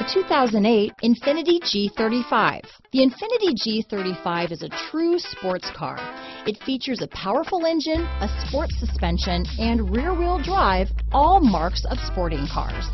The 2008 Infiniti G35. The Infiniti G35 is a true sports car. It features a powerful engine, a sports suspension, and rear-wheel drive, all marks of sporting cars.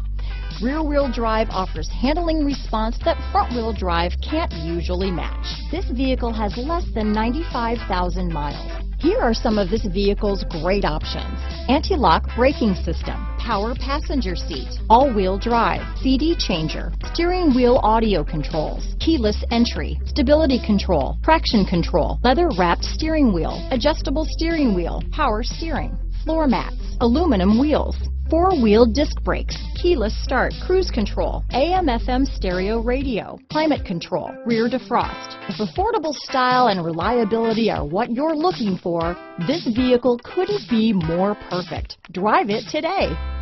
Rear-wheel drive offers handling response that front-wheel drive can't usually match. This vehicle has less than 95,000 miles. Here are some of this vehicle's great options. Anti-lock braking system, power passenger seat, all-wheel drive, CD changer, steering wheel audio controls, keyless entry, stability control, traction control, leather wrapped steering wheel, adjustable steering wheel, power steering, floor mats, aluminum wheels, four-wheel disc brakes, keyless start, cruise control, AM FM stereo radio, climate control, rear defrost. If affordable style and reliability are what you're looking for, this vehicle couldn't be more perfect. Drive it today.